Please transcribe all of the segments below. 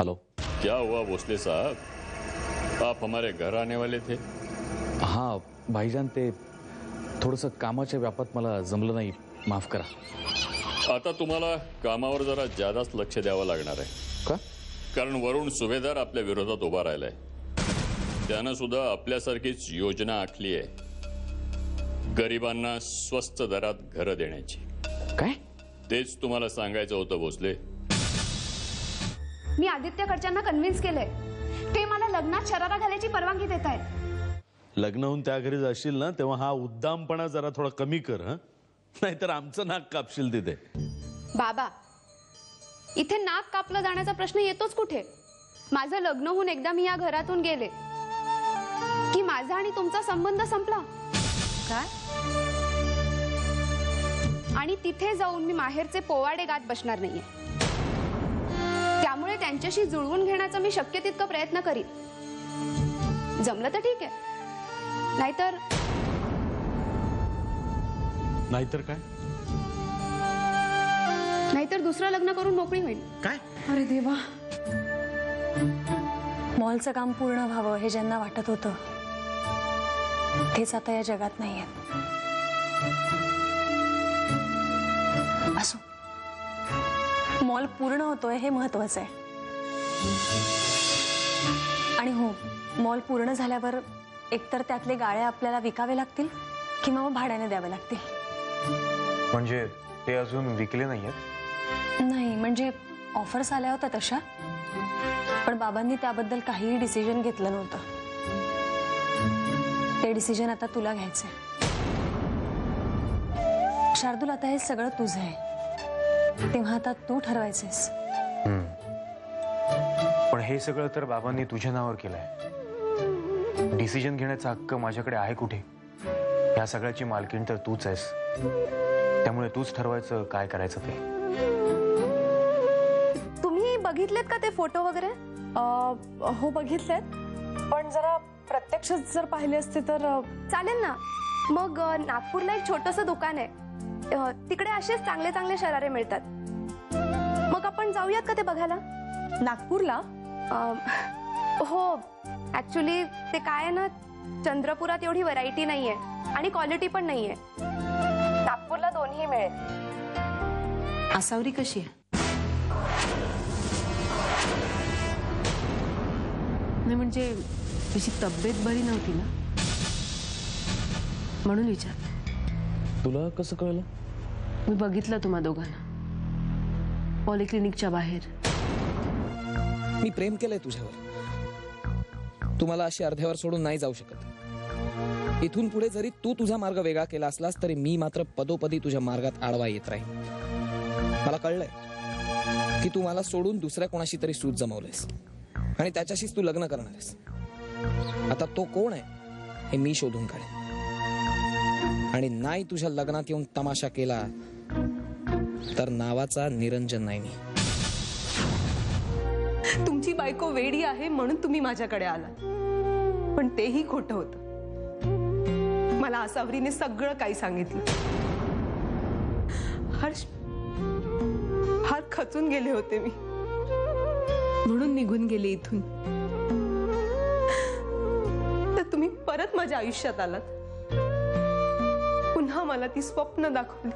Hello क्या हुआ भोसले साहब? आप हमारे घर आने वाले थे। हां भाईजान ते थोडंसं कामाच्या व्यापात मला जमलं नाही. माफ करा. आता तुम्हाला कामावर जरा जादाच लक्ष द्यावं लागणार आहे. का? कारण वरुण सुभेदार आपल्या विरोधात उभा राहिलाय. त्यानं सुद्धा आपल्यासारखीच योजना आखली आहे. गरिबांना स्वस्त दरात घरं देण्याची. काय? तेच तुम्हाला सांगायचं होतं भोसले. मी आदित्यकडच्यांना कन्व्हिन्स केलंय. ते मला लग्नात शरारा घालायची परवानगी देत आहेत लग्न होऊन त्या घरी जाशील ना तेव्हा हा उद्दामपणा जरा थोडा कमी कर हं? नाहीतर आमचं नाक कापशील तिथे. बाबा इथे नाक कापलं जाण्याचा प्रश्न येतोच कुठे? माझं लग्न होऊन एकदा मी या घरातून गेले. की माझा आणि तुमचा संबंध संपला. काय? आणि तिथे जाऊन मी माहेरचे पोवाडे गात बसणार नाहीये. त्यामुळे त्यांच्याशी जुळवून घेण्याचा मी शक्य तितका प्रयत्न करीन. जमलं तर ठीक आहे. नाहीतर नाहीतर काय? नाहीतर दुसरं लग्न करून मोकळी होईल. काय? अरे देवा. मॉलचं काम पूर्ण व्हावं हे ज्यांना वाटत होतं तेच आता या जगात नाही असो. मॉल पूर्ण होतोय हे महत्वाचं आहे. आणि हो मॉल पूर्ण झाल्यावर एकतर त्यातले गाळे आपल्याला विकावे लागतील किंवा मग भाड्याने द्यावे लागतील. म्हणजे ते अजून विकले नाहीयेत? नाही म्हणजे ऑफर्स आल्या होत्या तशा पण बाबांनी त्याबद्दल काहीही डिसिजन घेतलं नव्हतं. ते डिसिजन आता तुला घ्यायचंय. शार्दूल आता हे सगळं तुझं आहे. तेव्हा आता तू ठरवायचंयस. पण हे सगळं तर बाबांनी तुझ्या नावावर केलंय. डिसिजन घेण्याचा हक्क माझ्याकडे आहे कुठे? या सगळ्याची मालकीण तर तूच आहेस. त्यामुळे तूच ठरवायचं काय करायचं ते. तुम्ही बघितलेत का ते फ़ोटो वगैरे? हो बघितलेत. पण जरा प्रत्यक्ष जर पाहिले असते तर चालेल ना? मग नागपूरला एक छोटस दुकान आहे. तिकडे असेच चांगले चांगले शरारे मिळतात. मग आपण जाऊयात का ते बघायला? नागपूरला? हो. ऍक्च्युली ते काय आहे ना चंद्रपुरात एवढी व्हरायटी नाहीये आणि क्वालिटी पण नाहीये. नागपूरला दोन्ही मिळेल. आसावरी कशी आहे? नाही म्हणजे तुझी तब्येत बरी नव्हती ना? म्हणून विचार तुला कसं कळलं? मी बघितलं तुम्हा दोघांना. पॉलिक्लिनिकच्या बाहेर. मी प्रेम केलंय तुझ्यावर. तू मला अशी अर्ध्यावर सोडून नाही जाऊ शकत. इथून पुढे जरी तू तुझा मार्ग वेगळा केला असलास तरी मी मात्र पदोपदी तुझ्या मार्गात आडवा येत राहील मला कळलंय की तू मला सोडून दुसऱ्या कोणाशी तरी सूत जमवलंयस. आणि त्याच्याशीच तू लग्न करणार आहेस. आता तो कोण आहे हे मी शोधून काढेन. आणि नाही तुझ्या लग्नात येऊन तमाशा केला तर नावाचा निरंजन नाही मी तुमची बायको वेडी आहे म्हणून तुम्ही माझ्याकडे आलात. पण तेही खोट होतं. मला आसावरीने सगळं काही सांगितलं. हर्ष हार खचून गेले होते मी. म्हणून निघून गेले इथून. तर तुम्ही परत माझ्या आयुष्यात आलात? पुन्हा मला ती स्वप्न दाखवली.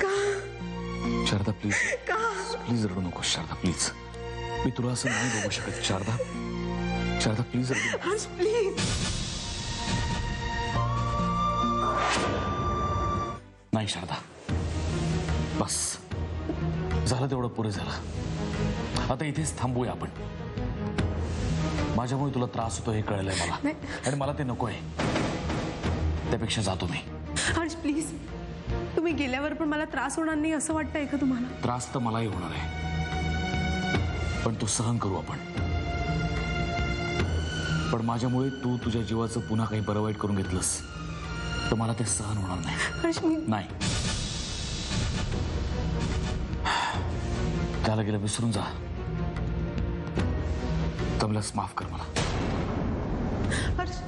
का? शारदा प्लीज़ का? प्लीज़ रडू नको शारदा प्लीज़ मी तुला असं नाही बघू शकत शारदा. शारदा प्लीज़ रडू हर्ष प्लीज़ नाही शारदा. बस. झालं तेवढं पुरे झालं. आता इथेच थांबूया आपण. माझ्यामुळे तुला त्रास होतो हे कळलंय मला. आणि मला ते नको आहे त्यापेक्षा जातो मी. हर्ष प्लीज़. तुम्ही गेल्यावर पण मला त्रास होणार नाही असं वाटतंय का तुम्हाला? त्रास तर मलाही होणार आहे. पण तो सहन करू आपण. पण माझ्यामुळे तू तुझ्या जीवाचं पुन्हा काही बरं वाईट करून घेतलंस तर मला ते सहन होणार नाही. हर्ष मी नाही. त्याला गेलं विसरून जा. जमल्यास माफ़ कर मला. हर्ष